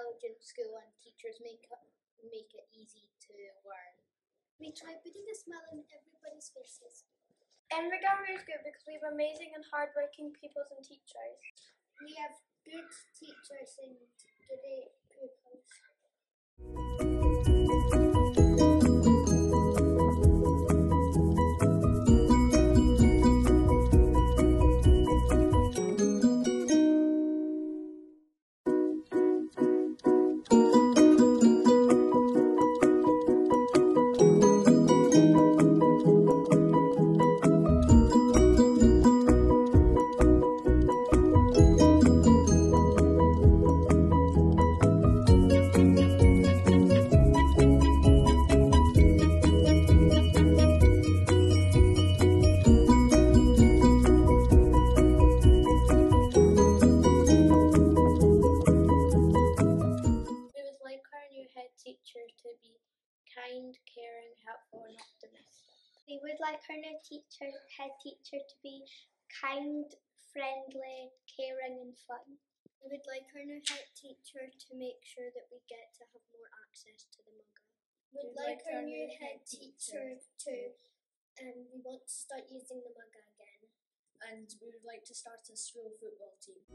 intelligent school and teachers make make it easy to learn. We try putting a smile on everybody's faces. And Invergowrie is good because we have amazing and hardworking pupils and teachers. We have good teachers and great pupils. Kind, caring, helpful, and optimistic. We would like our new teacher, head teacher, to be kind, friendly, caring, and fun. We would like our new head teacher to make sure that we get to have more access to the MUGA. We'd like our new head teacher to, um, we want to start using the MUGA again. and we would like to start a school football team.